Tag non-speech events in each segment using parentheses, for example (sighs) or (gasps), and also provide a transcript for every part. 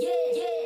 Alright.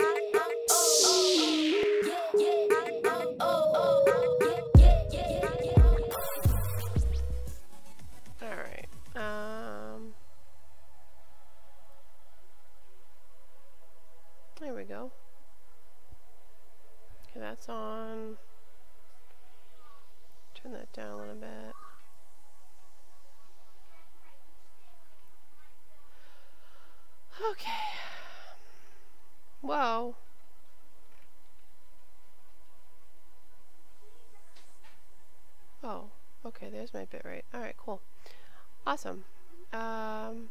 Awesome. Um,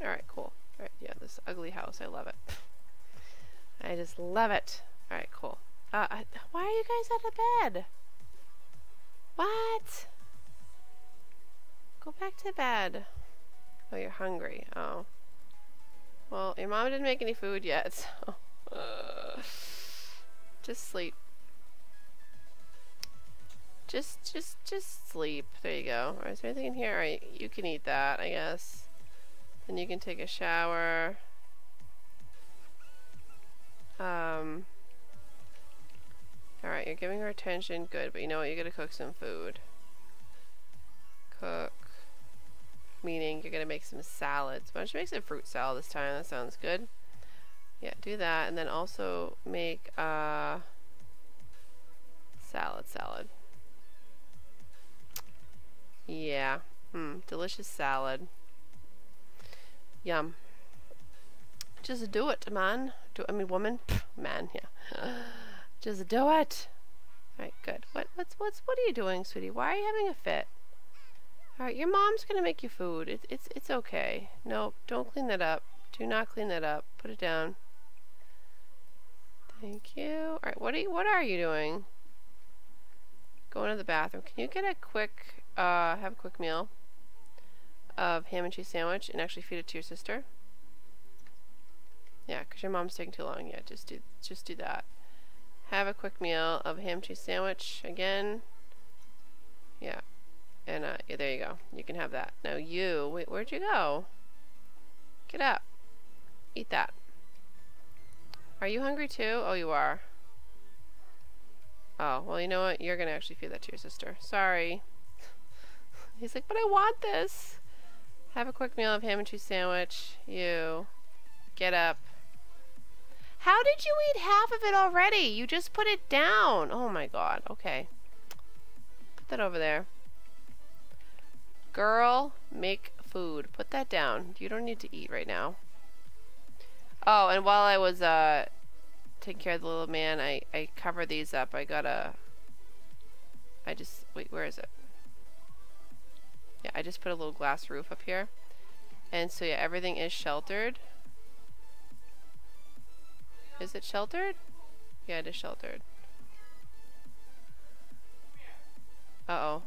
Alright, cool. Alright, yeah, this ugly house, I love it. I just love it. Alright, cool. Uh, why are you guys out of bed? What? Go back to bed. Oh, you're hungry. Oh. Well, your mom didn't make any food yet, (laughs) so... just sleep. Just, just, just sleep. There you go. Is there anything in here? Alright, you can eat that, I guess. Then you can take a shower. Um... Alright, you're giving her attention, good, but you know what, you're gonna cook some food. Cook. Meaning you're gonna make some salads. Why don't you make some fruit salad this time? That sounds good. Yeah, do that, and then also make a salad salad. Yeah. Hmm, delicious salad. Yum. Just do it, man. Do I mean woman? man, (laughs) yeah. Just do it. Alright, good. What what's what's what are you doing, sweetie? Why are you having a fit? Alright, your mom's gonna make you food. It's it's it's okay. No, don't clean that up. Do not clean that up. Put it down. Thank you. Alright, what are you what are you doing? Going to the bathroom. Can you get a quick uh have a quick meal of ham and cheese sandwich and actually feed it to your sister? Yeah, because your mom's taking too long. Yeah, just do just do that. Have a quick meal of ham and cheese sandwich again. Yeah. And uh, yeah, there you go. You can have that. Now you, wait, where'd you go? Get up. Eat that. Are you hungry too? Oh, you are. Oh, well, you know what? You're going to actually feed that to your sister. Sorry. (laughs) He's like, but I want this. Have a quick meal of ham and cheese sandwich. You. Get up. How did you eat half of it already? You just put it down. Oh my god. Okay. Put that over there. Girl, make food. Put that down. You don't need to eat right now. Oh, and while I was uh, taking care of the little man, I, I covered these up. I got a... I just... Wait, where is it? Yeah, I just put a little glass roof up here. And so yeah, everything is sheltered. Is it sheltered? Yeah, it is sheltered. Uh-oh.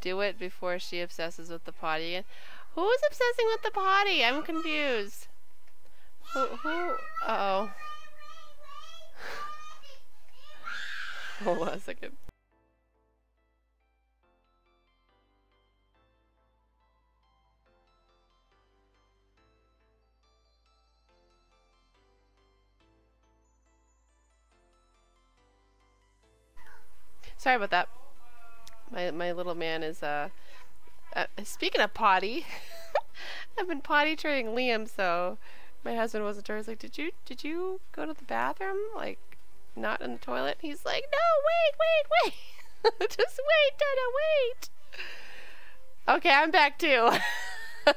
Do it before she obsesses with the potty again. Who's obsessing with the potty? I'm confused. Who? who? Uh-oh. (laughs) Hold on a second. Sorry about that. My my little man is uh, uh speaking of potty, (laughs) I've been potty training Liam, so my husband wasn't sure. He's like, "Did you did you go to the bathroom? Like, not in the toilet?" He's like, "No, wait, wait, wait, (laughs) just wait, Dada, wait." Okay, I'm back too. (laughs)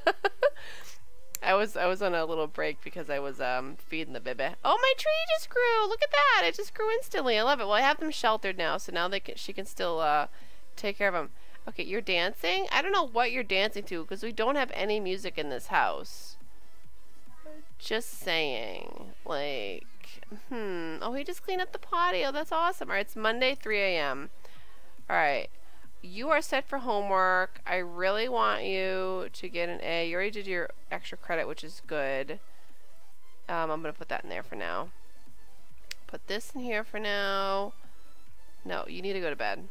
I was I was on a little break because I was um feeding the baby. Oh, my tree just grew! Look at that! It just grew instantly. I love it. Well, I have them sheltered now, so now they can she can still uh take care of them. Okay, you're dancing. I don't know what you're dancing to because we don't have any music in this house. Just saying, like, hmm. Oh, he just cleaned up the. Oh, that's awesome. All right, it's Monday, 3 a.m. All right you are set for homework. I really want you to get an A. You already did your extra credit, which is good. Um, I'm going to put that in there for now. Put this in here for now. No, you need to go to bed.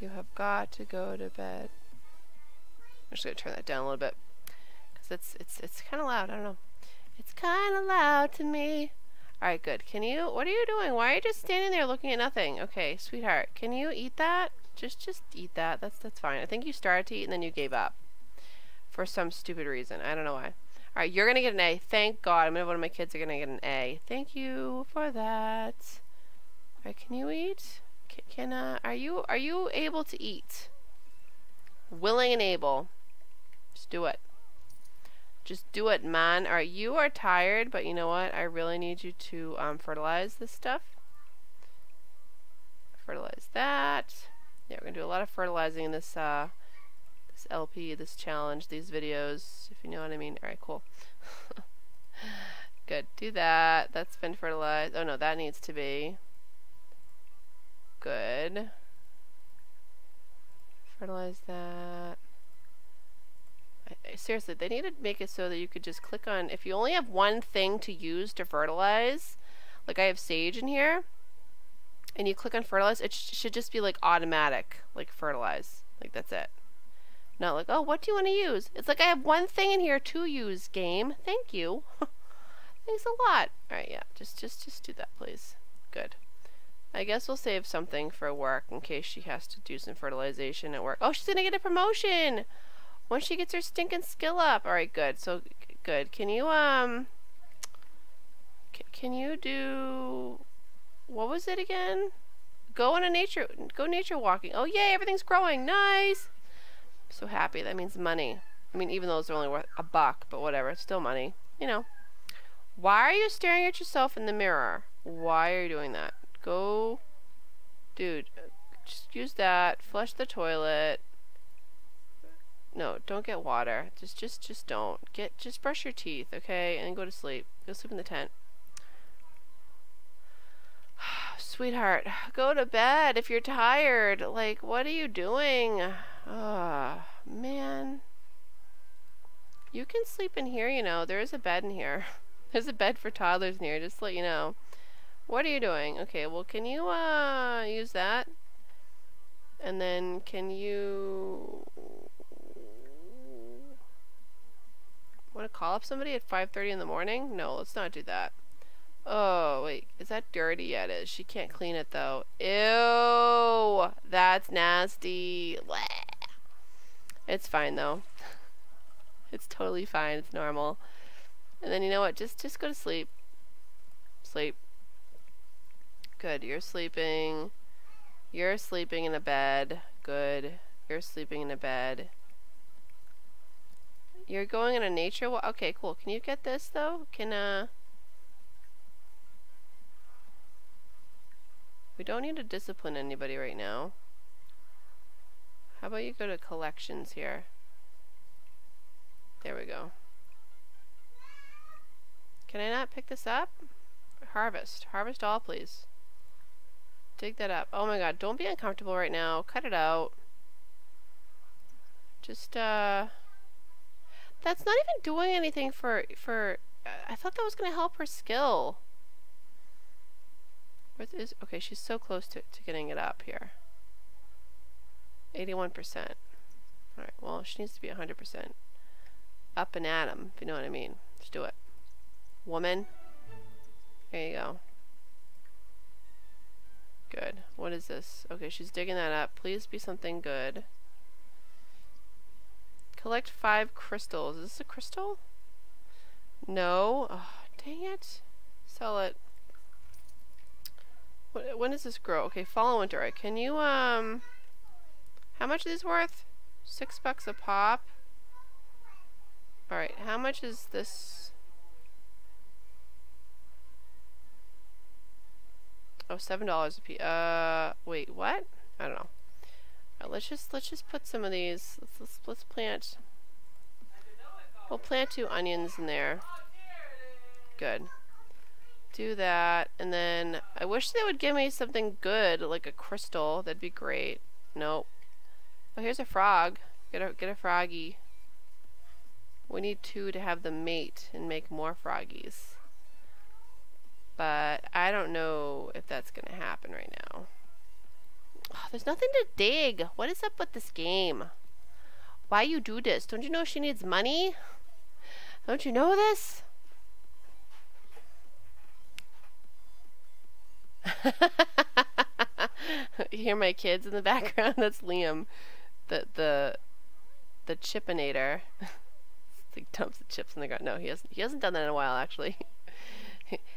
You have got to go to bed. I'm just gonna turn that down a little bit because it's it's it's kind of loud. I don't know. It's kind of loud to me. All right, good. Can you? What are you doing? Why are you just standing there looking at nothing? Okay, sweetheart, can you eat that? Just just eat that. That's that's fine. I think you started to eat and then you gave up for some stupid reason. I don't know why. All right, you're gonna get an A. Thank God. I'm gonna one of my kids are gonna get an A. Thank you for that. All right, can you eat? Can, uh, are you are you able to eat? Willing and able. Just do it. Just do it, man. Alright, you are tired, but you know what? I really need you to um, fertilize this stuff. Fertilize that. Yeah, we're to do a lot of fertilizing in this, uh, this LP, this challenge, these videos, if you know what I mean. Alright, cool. (laughs) Good. Do that. That's been fertilized. Oh, no, that needs to be. Good. Fertilize that i seriously, they need to make it so that you could just click on, if you only have one thing to use to fertilize, like I have sage in here, and you click on fertilize, it sh should just be like automatic, like fertilize. Like that's it. Not like, oh, what do you want to use? It's like I have one thing in here to use, game. Thank you. (laughs) Thanks a lot. Alright, yeah, just, just, just do that, please. Good. I guess we'll save something for work in case she has to do some fertilization at work. Oh, she's gonna get a promotion! Once she gets her stinking skill up. Alright, good. So, good. Can you, um... Can you do... What was it again? Go on a nature... Go nature walking. Oh, yay! Everything's growing. Nice! so happy. That means money. I mean, even though it's only worth a buck, but whatever. It's still money. You know. Why are you staring at yourself in the mirror? Why are you doing that? Go... Dude, just use that. Flush the toilet. No, don't get water. Just, just, just don't. Get, just brush your teeth, okay? And go to sleep. Go sleep in the tent. (sighs) Sweetheart, go to bed if you're tired. Like, what are you doing? Ah, oh, man. You can sleep in here, you know. There is a bed in here. (laughs) There's a bed for toddlers here, just to let you know. What are you doing? Okay, well, can you, uh, use that? And then, can you Want to call up somebody at 5.30 in the morning? No, let's not do that. Oh, wait. Is that dirty? Yeah, is. She can't clean it, though. Ew! That's nasty. Blech. It's fine, though. (laughs) it's totally fine. It's normal. And then, you know what? Just, just go to sleep. Sleep. Good. You're sleeping. You're sleeping in a bed. Good. You're sleeping in a bed. You're going on a nature walk? Okay, cool. Can you get this, though? Can, uh... We don't need to discipline anybody right now. How about you go to collections here? There we go. Can I not pick this up? Harvest. Harvest all, please. Dig that up. Oh my god, don't be uncomfortable right now. Cut it out. Just, uh... That's not even doing anything for, for, I thought that was going to help her skill. Where is, okay, she's so close to, to getting it up here. 81%. Alright, well, she needs to be 100%. Up and at 'em, if you know what I mean. Let's do it. Woman. There you go. Good. What is this? Okay, she's digging that up. Please be something good. Collect five crystals. Is this a crystal? No. Oh, dang it. Sell it. When does this grow? Okay, fall and winter. Right, can you, um... How much is this worth? Six bucks a pop. Alright, how much is this? Oh, seven dollars a piece. Uh, wait, what? I don't know. Let's just let's just put some of these. Let's let's, let's plant. We'll plant two onions in there. Good. Do that, and then I wish they would give me something good, like a crystal. That'd be great. Nope. Oh, here's a frog. Get a get a froggy. We need two to have the mate and make more froggies. But I don't know if that's going to happen right now. Oh, there's nothing to dig. What is up with this game? Why you do this? Don't you know she needs money? Don't you know this? (laughs) you hear my kids in the (laughs) background? That's Liam. The the the chipinator. (laughs) he dumps the chips in the ground. No, he hasn't he hasn't done that in a while actually.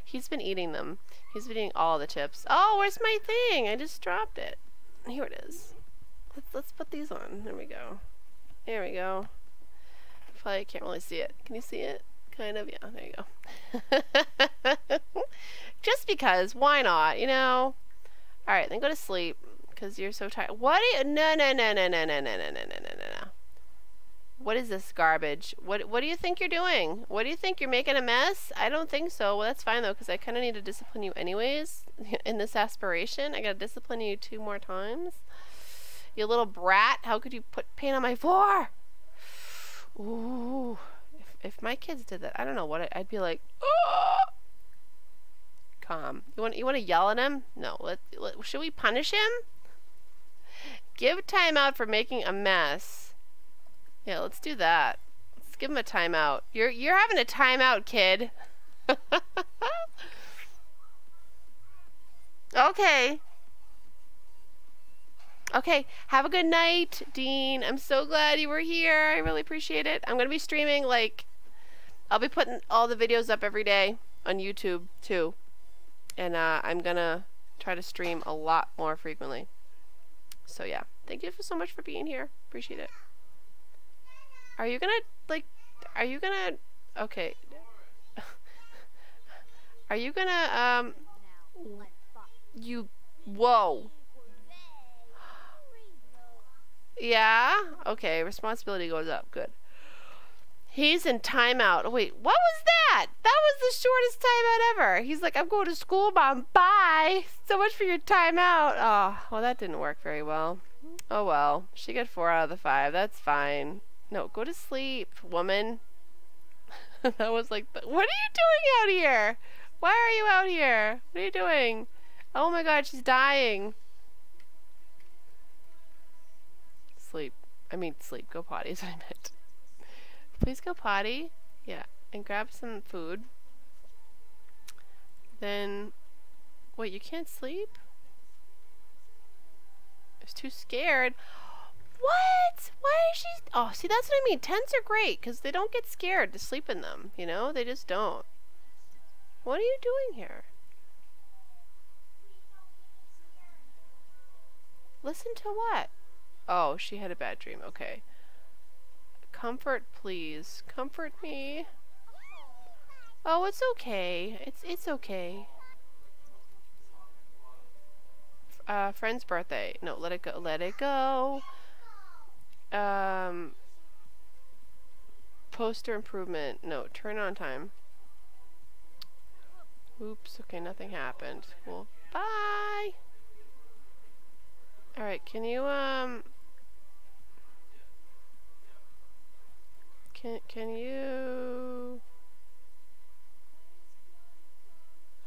He's been eating them. He's been eating all the chips. Oh, where's my thing? I just dropped it. Here it is. Let's let's put these on. There we go. There we go. Probably can't really see it. Can you see it? Kind of. Yeah. There you go. just because. Why not? You know. All right. Then go to sleep because you're so tired. What? Are you, no. No. No. No. No. No. No. No. No. No. No. No. What is this garbage? What What do you think you're doing? What do you think you're making a mess? I don't think so. Well, that's fine though, because I kind of need to discipline you anyways. (laughs) In this aspiration, I gotta discipline you two more times. You little brat! How could you put paint on my floor? Ooh, if if my kids did that, I don't know what I, would be like. Oh! Calm. You want you want to yell at him? No. Let, let should we punish him? Give time out for making a mess. Yeah, let's do that. Let's give him a timeout. You're you're having a timeout, kid. (laughs) okay. Okay, have a good night, Dean. I'm so glad you were here. I really appreciate it. I'm going to be streaming, like, I'll be putting all the videos up every day on YouTube, too. And uh, I'm going to try to stream a lot more frequently. So, yeah. Thank you so much for being here. Appreciate it. Are you gonna, like, are you gonna, okay. (laughs) are you gonna, um, you, whoa. Yeah? Okay, responsibility goes up. Good. He's in timeout. Wait, what was that? That was the shortest timeout ever. He's like, I'm going to school, mom. Bye. So much for your timeout. Oh, well, that didn't work very well. Oh, well. She got four out of the five. That's fine. No, go to sleep, woman. (laughs) that was like, what are you doing out here? Why are you out here? What are you doing? Oh my god, she's dying. Sleep. I mean, sleep. Go potty (laughs) is what I meant. Please go potty. Yeah. And grab some food. Then, wait, you can't sleep? I was too scared. What? Why is she? Oh, see, that's what I mean. Tents are great because they don't get scared to sleep in them. You know, they just don't. What are you doing here? Listen to what? Oh, she had a bad dream. Okay. Comfort, please. Comfort me. Oh, it's okay. It's it's okay. Uh, friend's birthday. No, let it go. Let it go um, poster improvement. No, turn on time. Oops, okay, nothing happened. Well, bye! Alright, can you, um... Can, can you...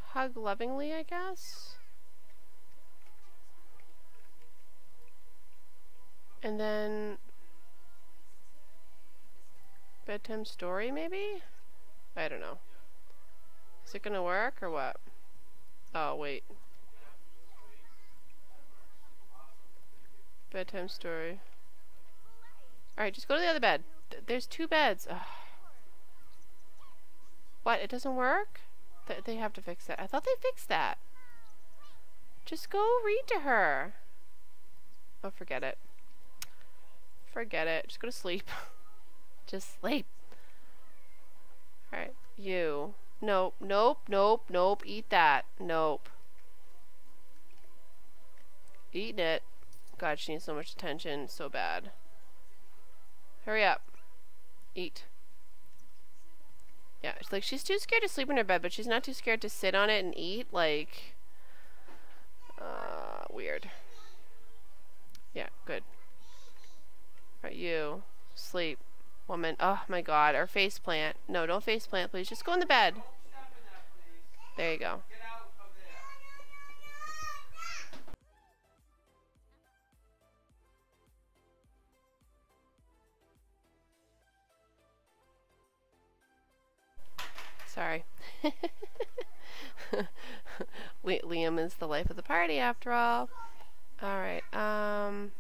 Hug lovingly, I guess? And then Bedtime story, maybe? I don't know. Is it gonna work or what? Oh, wait. Bedtime story. Alright, just go to the other bed. Th there's two beds. Ugh. What? It doesn't work? Th they have to fix that. I thought they fixed that. Just go read to her. Oh, forget it. Forget it. Just go to sleep. (laughs) Just sleep. Alright, you. Nope, nope, nope, nope. Eat that. Nope. Eating it. God, she needs so much attention. So bad. Hurry up. Eat. Yeah, it's like she's too scared to sleep in her bed, but she's not too scared to sit on it and eat. Like, uh, weird. Yeah, good. Alright, you. Sleep woman. Oh my god, or face plant. No, don't face plant, please. Just go in the bed. There you go. Sorry. (laughs) Liam is the life of the party after all. Alright, um...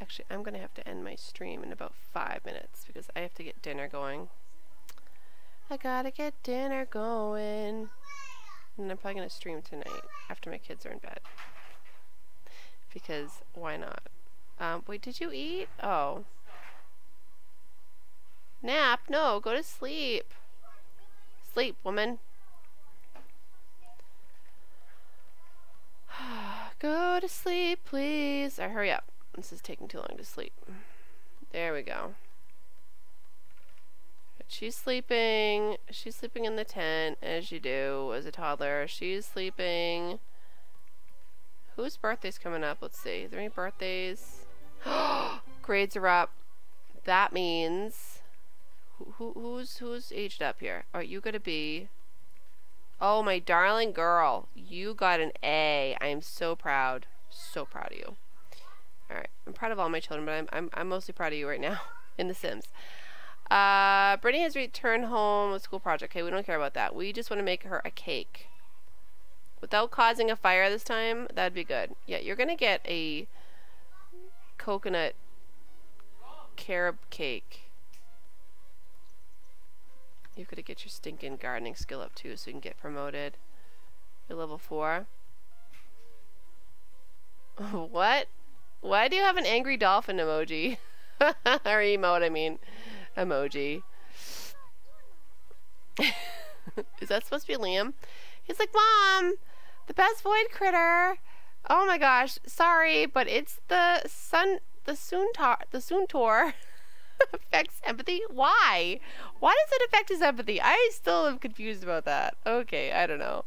Actually, I'm going to have to end my stream in about five minutes because I have to get dinner going. I gotta get dinner going. And I'm probably going to stream tonight after my kids are in bed. Because why not? Um, wait, did you eat? Oh. Nap? No, go to sleep. Sleep, woman. (sighs) go to sleep, please. Right, hurry up. This is taking too long to sleep. There we go. She's sleeping. She's sleeping in the tent, as you do as a toddler. She's sleeping. Whose birthday's coming up? Let's see. Are there any birthdays? (gasps) Grades are up. That means... Who, who, who's, who's aged up here? Are you going to be... Oh, my darling girl. You got an A. I am so proud. So proud of you. Alright. I'm proud of all my children, but I'm, I'm, I'm mostly proud of you right now (laughs) in The Sims. Uh, Brittany has returned home with school project. Okay, we don't care about that. We just want to make her a cake. Without causing a fire this time, that'd be good. Yeah, you're going to get a coconut carob cake. You could get your stinking gardening skill up too so you can get promoted. You're level 4. (laughs) what? Why do you have an angry dolphin emoji? (laughs) or emote, I mean emoji. (laughs) Is that supposed to be Liam? He's like, Mom, the best void critter. Oh my gosh, sorry, but it's the sun, the Soontar, the Soontor (laughs) affects empathy. Why? Why does it affect his empathy? I still am confused about that. Okay, I don't know.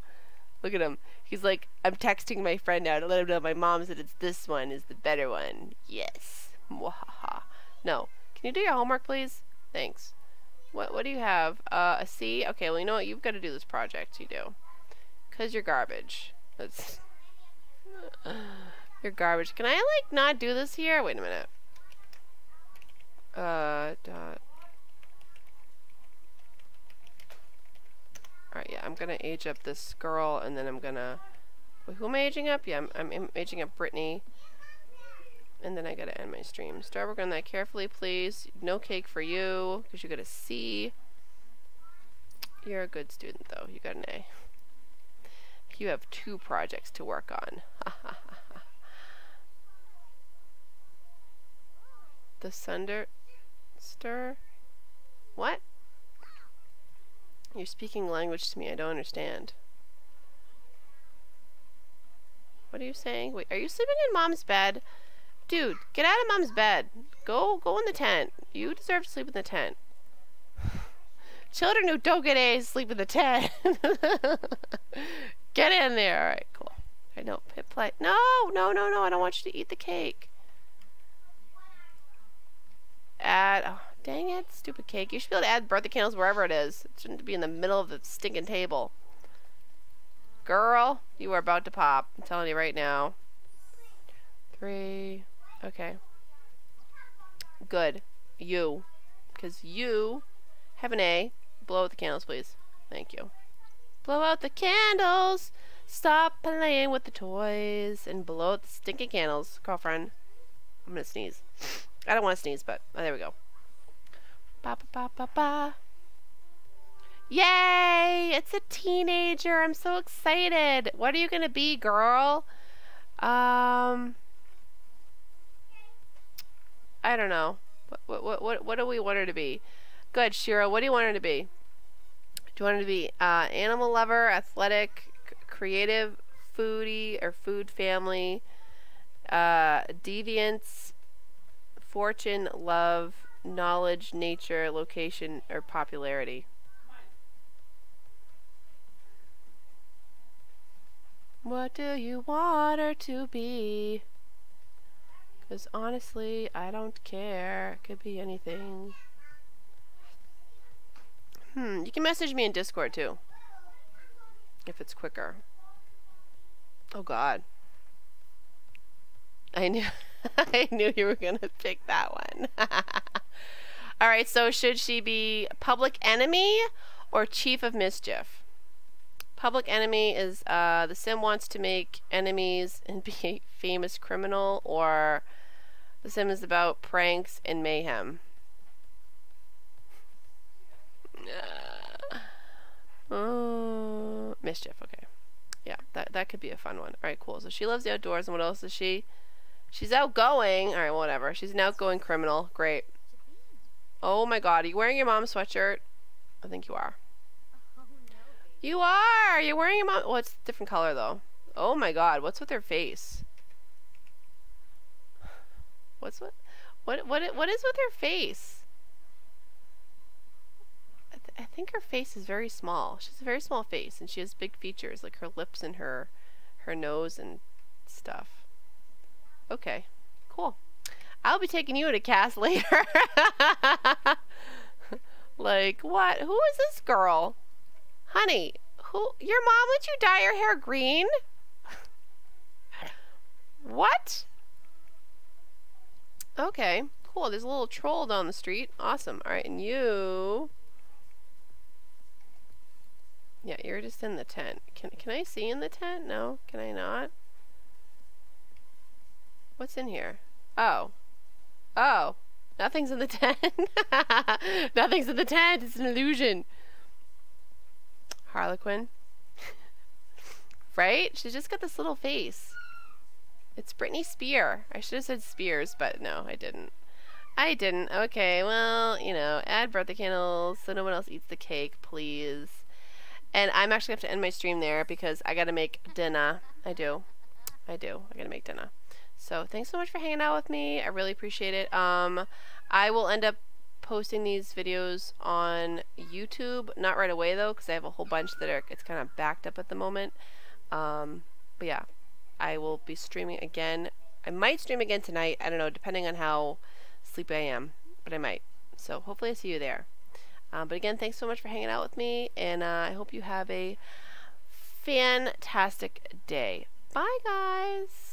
Look at him. He's like, I'm texting my friend now to let him know my mom said it's this one is the better one. Yes. Mwahaha. No. Can you do your homework, please? Thanks. What What do you have? Uh, a C? Okay, well, you know what? You've got to do this project. You do. Because you're garbage. That's... (sighs) you're garbage. Can I, like, not do this here? Wait a minute. Uh, dot. Alright, yeah, I'm gonna age up this girl, and then I'm gonna... Wait, who am I aging up? Yeah, I'm, I'm aging up Brittany. And then I gotta end my stream. Start working on that carefully, please. No cake for you, because you got a C. You're a good student, though. You got an A. You have two projects to work on. (laughs) the Sunder... Stir? What? You're speaking language to me I don't understand. What are you saying? Wait, are you sleeping in mom's bed? Dude, get out of mom's bed. Go go in the tent. You deserve to sleep in the tent. (laughs) Children who don't get A's sleep in the tent. (laughs) get in there. Alright, cool. I know. Hit play. No, no, no, no. I don't want you to eat the cake. Add. Oh, uh, dang it. Stupid cake. You should be able to add birthday candles wherever it is. It shouldn't be in the middle of the stinking table. Girl, you are about to pop. I'm telling you right now. Three. Okay. Good. You. Because you have an A. Blow out the candles, please. Thank you. Blow out the candles! Stop playing with the toys and blow out the stinking candles. Girlfriend. I'm gonna sneeze. I don't want to sneeze, but oh, there we go. Ba ba ba ba ba. Yay! It's a teenager. I'm so excited. What are you gonna be, girl? Um. I don't know. What, what, what, what do we want her to be? Good, Shira. What do you want her to be? Do you want her to be uh, animal lover, athletic, creative, foodie, or food family, uh, deviance, fortune, love, knowledge, nature, location, or popularity? What do you want her to be? Because honestly, I don't care. It could be anything. Hmm, you can message me in Discord too. If it's quicker. Oh god. I knew (laughs) I knew you were gonna pick that one. (laughs) All right, so should she be public enemy or chief of mischief? Public enemy is uh, the sim wants to make enemies and be a famous criminal, or the sim is about pranks and mayhem. Uh, mischief, okay. Yeah, that, that could be a fun one. Alright, cool. So she loves the outdoors, and what else is she? She's outgoing. Alright, whatever. She's an outgoing criminal. Great. Oh my god, are you wearing your mom's sweatshirt? I think you are. You are! You're wearing your mom- well, it's a different color, though. Oh my god, what's with her face? What's what? What, what, what is with her face? I, th I think her face is very small. She has a very small face, and she has big features, like her lips and her, her nose and stuff. Okay, cool. I'll be taking you to cast later. (laughs) like, what? Who is this girl? Honey, who? Your mom let you dye your hair green? what? Okay, cool. There's a little troll down the street. Awesome. Alright, and you... Yeah, you're just in the tent. Can, can I see in the tent? No? Can I not? What's in here? Oh. Oh. Nothing's in the (laughs) tent. Nothing's in the tent. It's an illusion. Harlequin. right? She's just got this little face. It's Britney Spear. I should have said Spears, but no, I didn't. I didn't. Okay, well, you know, add birthday candles so no one else eats the cake, please. And I'm actually going to have to end my stream there because I got to make dinner. I do. I do. I got to make dinner. So thanks so much for hanging out with me. I really appreciate it. Um, I will end up posting these videos on YouTube. Not right away though, because I have a whole bunch that are it's kind of backed up at the moment. Um, but yeah, I will be streaming again. I might stream again tonight. I don't know, depending on how sleepy I am, but I might. So hopefully I see you there. Um, but again, thanks so much for hanging out with me, and uh, I hope you have a fantastic day. Bye, guys.